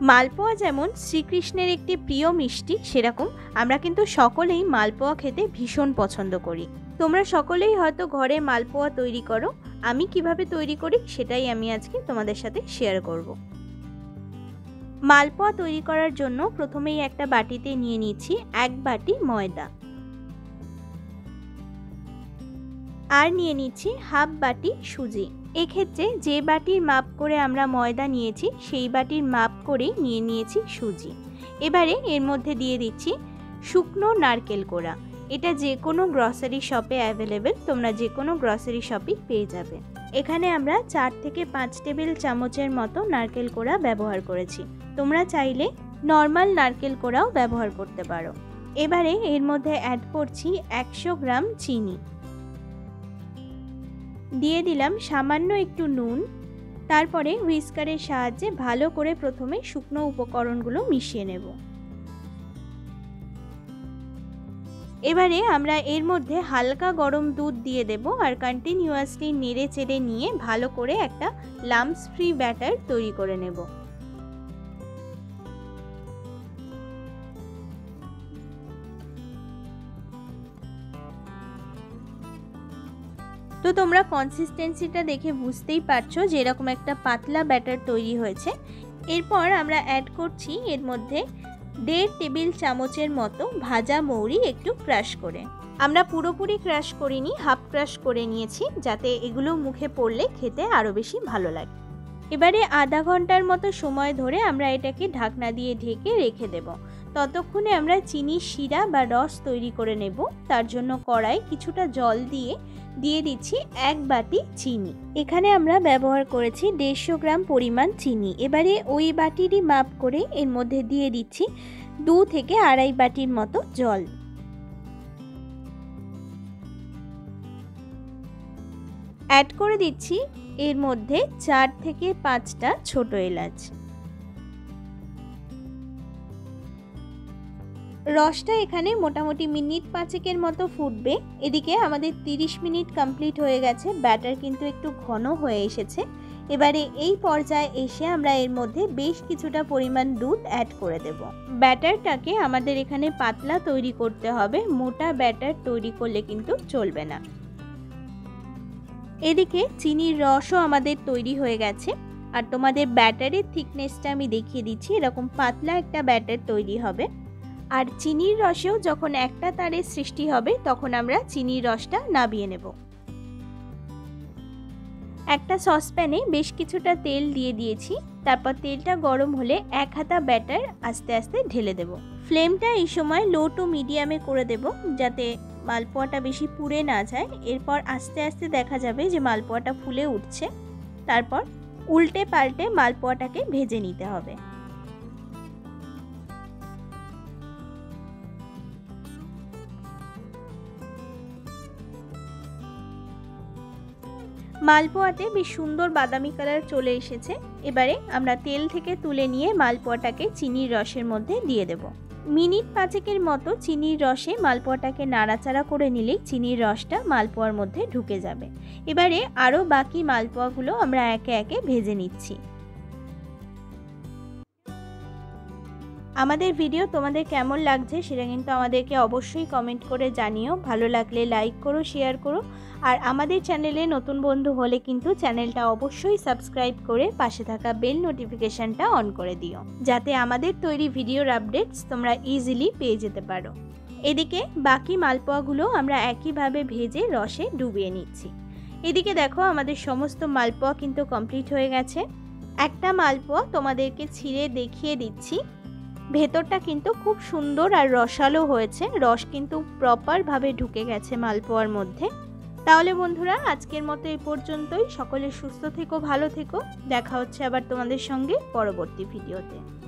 মালপোয়া যেমন শ্রীকৃষ্ণের একটি প্রিয় মিষ্টি, সেরকম আমরা কিন্তু সকলেই মালপোয়া খেতে ভীষণ পছন্দ করি। তোমরা সকলেই হয়তো ঘরে মালপোয়া তৈরি করো, আমি কীভাবে তৈরি করি সেটাই আমি আজকে তোমাদের সাথে শেয়ার করব। মালপোয়া তৈরি করার জন্য প্রথমেই একটা বাটিতে নিয়ে নিচ্ছি এক বাটি ময়দা। আর নিয়ে নিচ্ছি হাফ বাটি সুজি। এক্ষেত্রে যে বাটির মাপ করে আমরা ময়দা নিয়েছি, সেই বাটির মাপ করেই নিয়ে নিয়েছি সুজি। এবারে এর মধ্যে দিয়ে দিচ্ছি শুকনো নারকেল কোড়া। এটা যে কোনো গ্রসারি শপে অ্যাভেলেবেল তোমরা যে কোনো গ্রসারি শপেই পেয়ে যাবে। এখানে আমরা চার থেকে পাঁচ টেবিল চামচের মতো নারকেল কোড়া ব্যবহার করেছি। তোমরা চাইলে নর্মাল নারকেল কোড়াও ব্যবহার করতে পারো। এবারে এর মধ্যে অ্যাড করছি একশো গ্রাম চিনি। দিয়ে দিলাম সামান্য একটু নুন। তারপরে হুইস্কারের সাহায্যে ভালো করে প্রথমে শুকনো উপকরণগুলো মিশিয়ে নেব। এবারে আমরা এর মধ্যে হালকা গরম দুধ দিয়ে দেব আর কন্টিনিউয়াসলি নেড়ে চেড়ে নিয়ে ভালো করে একটা লামস ফ্রি ব্যাটার তৈরি করে নেব। তো তোমরা কনসিস্টেন্সিটা দেখে বুঝতেই পারছ যে এরকম একটা পাতলা ব্যাটার তৈরি হয়েছে। এরপর আমরা অ্যাড করছি এর মধ্যে দেড় টেবিল চামচের মতো ভাজা মৌরি একটু ক্রাশ করে। আমরা পুরোপুরি ক্রাশ করিনি হাফ ক্রাশ করে নিয়েছি যাতে এগুলো মুখে পড়লে খেতে আরও বেশি ভালো লাগে। এবারে আধা ঘণ্টার মতো সময় ধরে আমরা এটাকে ঢাকনা দিয়ে ঢেকে রেখে দেব। ততক্ষণে আমরা চিনির শিরা বা রস তৈরি করে নেব। তার জন্য কড়াই কিছুটা জল দিয়ে দিয়ে দিচ্ছি এক বাটি চিনি। এখানে আমরা ব্যবহার করেছি দেড়শো গ্রাম পরিমাণ চিনি। এবারে ওই বাটিরই মাপ করে এর মধ্যে দিয়ে দিচ্ছি দু থেকে আড়াই বাটির মতো জল। অ্যাড করে দিচ্ছি এর মধ্যে চার থেকে পাঁচটা ছোট এলাচ। রসটা এখানে মোটামুটি মিনিট পাঁচেকের মতো ফুটবে। এদিকে আমাদের 30 মিনিট কমপ্লিট হয়ে গেছে ব্যাটার কিন্তু একটু ঘন হয়ে এসেছে। এবারে এই পর্যায়ে এসে আমরা এর মধ্যে বেশ কিছুটা পরিমাণ দুধ অ্যাড করে দেব। ব্যাটারটাকে আমাদের এখানে পাতলা তৈরি করতে হবে, মোটা ব্যাটার তৈরি করলে কিন্তু চলবে না। এদিকে চিনির রসও আমাদের তৈরি হয়ে গেছে। আর তোমাদের ব্যাটারের থিকনেসটা আমি দেখিয়ে দিচ্ছি, এরকম পাতলা একটা ব্যাটার তৈরি হবে। আর চিনির রসেও যখন একটা তারের সৃষ্টি হবে, তখন আমরা চিনির রসটা নাবিয়ে নেব। একটা সসপ্যানে বেশ কিছুটা তেল দিয়ে দিয়েছি। তারপর তেলটা গরম হলে এক হাতা ব্যাটার আস্তে আস্তে ঢেলে দেব। ফ্লেমটা এই সময় লো টু মিডিয়ামে করে দেব যাতে মালপোয়াটা বেশি পুড়ে না যায়। এরপর আস্তে আস্তে দেখা যাবে যে মালপোয়াটা ফুলে উঠছে। তারপর উল্টে পাল্টে মালপোয়াটাকে ভেজে নিতে হবে। মালপোয়াতে বেশ সুন্দর বাদামি কালার চলে এসেছে। এবারে আমরা তেল থেকে তুলে নিয়ে মালপোয়াটাকে চিনির রসের মধ্যে দিয়ে দেব। মিনিট পাঁচেকের মতো চিনির রসে মালপোয়াটাকে নাড়াচাড়া করে নিলেই চিনির রসটা মালপোয়ার মধ্যে ঢুকে যাবে। এবারে আরও বাকি মালপোয়াগুলো আমরা একে একে ভেজে নিচ্ছি। আমাদের ভিডিও তোমাদের কেমন লাগছে সেটা কিন্তু আমাদেরকে অবশ্যই কমেন্ট করে জানিও। ভালো লাগলে লাইক করো শেয়ার করো। আর আমাদের চ্যানেলে নতুন বন্ধু হলে কিন্তু চ্যানেলটা অবশ্যই সাবস্ক্রাইব করে পাশে থাকা বেল নোটিফিকেশানটা অন করে দিও। যাতে আমাদের তৈরি ভিডিওর আপডেটস তোমরা ইজিলি পেয়ে যেতে পারো। এদিকে বাকি মালপোয়াগুলো আমরা একইভাবে ভেজে রসে ডুবিয়ে নিচ্ছি। এদিকে দেখো আমাদের সমস্ত মালপোয়া কিন্তু কমপ্লিট হয়ে গেছে। একটা মালপোয়া তোমাদেরকে ছিঁড়ে দেখিয়ে দিচ্ছি। ভেতরটা কিন্তু খুব সুন্দর আর রসালো হয়েছে। রস কিন্তু প্রপারভাবে ঢুকে গেছে মালপোয়ার মধ্যে। তাহলে বন্ধুরা, আজকের মতো এই পর্যন্তই। সকলে সুস্থ থেকো, ভালো থেকো। দেখা হচ্ছে আবার তোমাদের সঙ্গে পরবর্তী ভিডিওতে।